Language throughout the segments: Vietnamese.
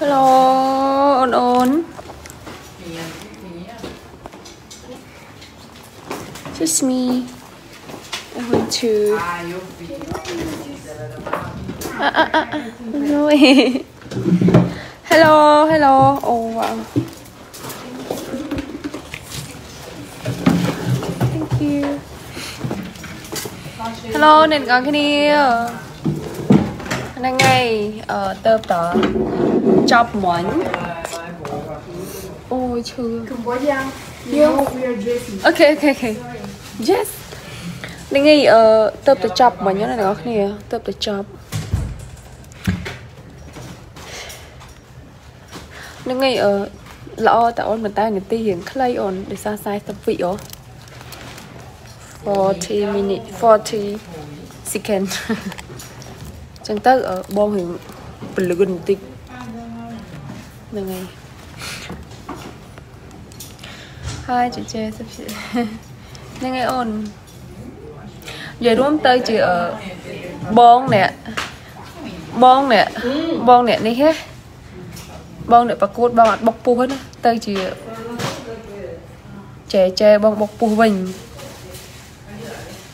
Hello, on, on. Just me. I went to. Ah, à, à, à, à. rồi hello hello. Ồ oh, wow. thank you. Hello nền có cái này. đang ngay ở tơ tờ chop món. Ôi chưa ok ok ok. Yes đang ngay ở ờ, tơ tờ chop món nhớ này có cái này tơ tờ chop ហ្នឹងហើយអឺល្អតើអូនមិនតែនាទីរៀងខ្លីអូនដោយសារ40វិអូ40 minute 40 second ចឹងទៅអឺបងរៀងពលឺនបន្តិចហ្នឹងហើយ Hi chị Chê sắp chị ហ្នឹងហើយអូននិយាយរួមទៅជាអឺបងអ្នកបងអ្នកបងអ្នកនេះហ៎ បងអ្នកប្រកួតបងអត់បុកពុះហ្នឹងណាទៅជាចែចែបងបុកពុះវិញ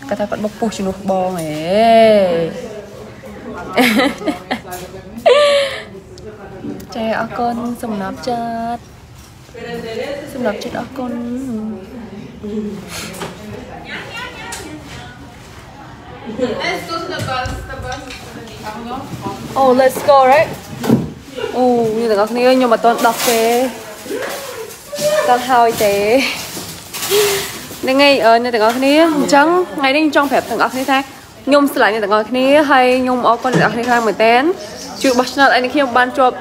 គាត់ថាគាត់បុកពុះជំនួសបងហេចែអរគុណសំណប់ចិត្តសម្រាប់ចិត្តអរគុណ Let's go to the bus. The bus is gonna be coming off. Oh let's go right អូនេះទាំងអស់គ្នាខ្ញុំអត់ទាន់ដោះទេដល់ហើយទេហ្នឹងហើយអឺអ្នកទាំងអស់គ្នាអញ្ចឹងថ្ងៃនេះខ្ញុំចង់ប្រាប់ទាំងអស់គ្នាថាខ្ញុំស្រឡាញ់អ្នកទាំងអស់គ្នាហើយខ្ញុំអរគុណអ្នកទាំងអស់គ្នាខ្លាំងមែនតើជួយបោះឆ្នោតឲ្យអ្នកខ្ញុំបានជាប់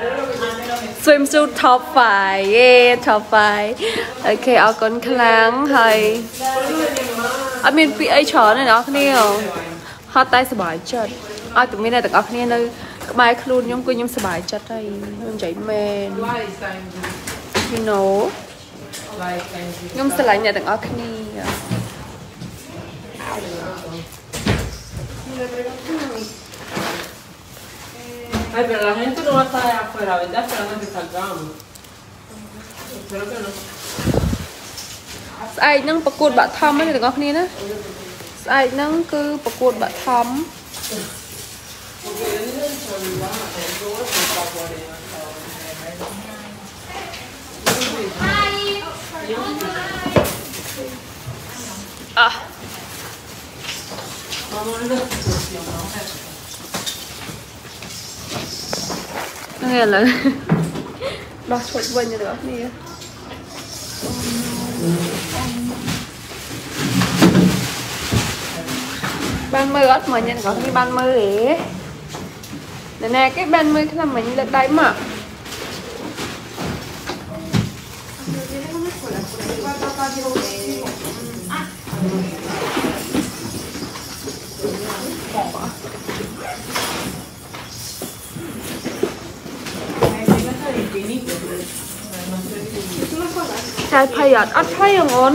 swimsuit top 5យេ top 5អូខេអរគុណខ្លាំងហើយអត់មានពីអីច្រើនទេអ្នកនរគ្នាហត់តែសុបាយចិត្តឲ្យតែមានតែទាំងអស់គ្នានៅ ក្បែរខ្លួនខ្ញុំគឺខ្ញុំសុបាយចិត្តហើយខ្ញុំនិយាយមែន Vai, sai. you know Vai, sai. ខ្ញុំស្រឡាញ់អ្នកទាំងអស់គ្នា Ay, pero la gente no va a estar allá afuera, ¿verdad? Esperando que salgamos. Espero que no. ស្អែកហ្នឹងប្រកួតបាក់ថំហ្នឹងអ្នកទាំងអស់គ្នាណាស្អែកហ្នឹងគឺប្រកួតបាក់ថំ à nghe là đọc thuật quên như được đi ban mơ ớt mà nhìn có cái ban mơ ấy nè Cái bên mới là mình lực đáy mà. Chai phay ạ, ắt phay ở ngón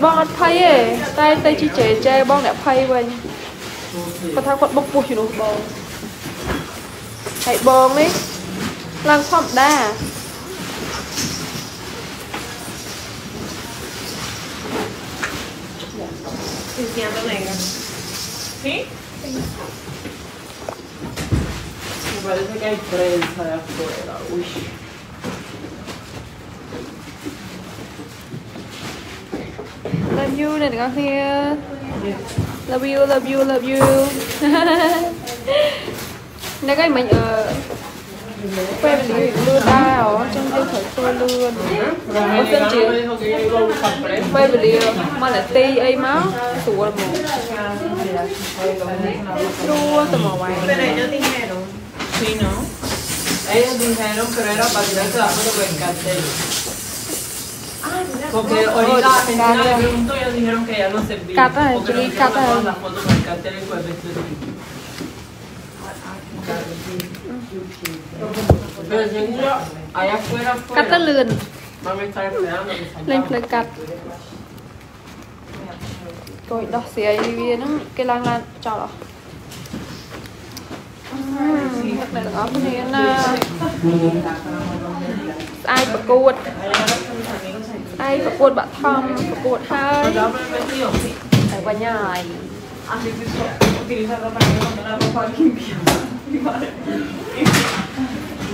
Bong ắt phay ấy, tay tay chi chế chê bong đã phay vậy Còn thao còn bốc bụi nó bong ហ៎អូនបងអត់ភ័យទេតែទៅជីចេចែបងអ្នកភ័យវិញគាត់ថាគាត់បុកពោះជំនួសបងហើយបងនេះឡើងធម្មតា Cristiano negra. ¿Sí? Me parece que hay prensa de afuera, uy. love you អ្នកទាំងអស់គ្នា love you love you love you Đây cái mình ở quê mình gửi lưa ta ở trong tiêu thử tôi lưa Ở trên chị Quê mình lìa mà là ti ấy máu Sủa là mù Lua tầm ở ngoài Sí, ¿no? Ellos dijeron, pero era para tirarse abajo de buen cartel. Porque ahorita la Argentina le preguntó ellos dijeron que ya no servía. Porque no querían las fotos con el cartel y fue vestido Cắt rất lườn Lên phải cắt. Tôi đọc xìa đi nó cái lan lan cho đó. Ừ, ai bà cột Ai bà cột bạn thăm Bà cột hai. Ở bà nhà Utilizar. Me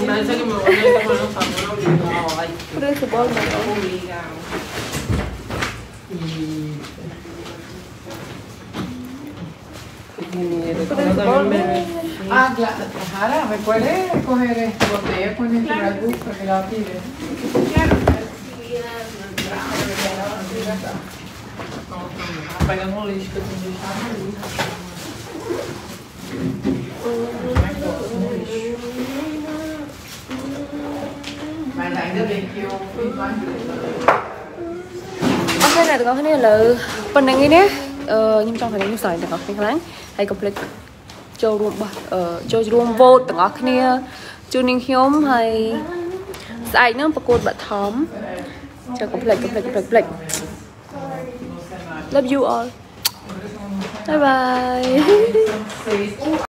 parece que me voy Ah, ¿me puedes coger este botella con el claro. bus porque la pide? Mà lại nó bị kêu phim nói អូខេអ្នកទាំងអស់គ្នាឥឡូវប៉ុណ្្នឹងឯនេះអឺខ្ញុំចង់ឲ្យខ្ញុំស្រឡាញ់ទាំងអស់គ្នាខ្លាំងហើយកុំភ្លេចចូលរួមបោះអឺចូលរួម vote ទាំងអស់គ្នាជូននាងខ្ញុំហើយស្អែកហ្នឹងប្រកួតបាក់ថំចាំកុំភ្លេចកុំភ្លេចកុំភ្លេចកុំភ្លេច Love you all Bye bye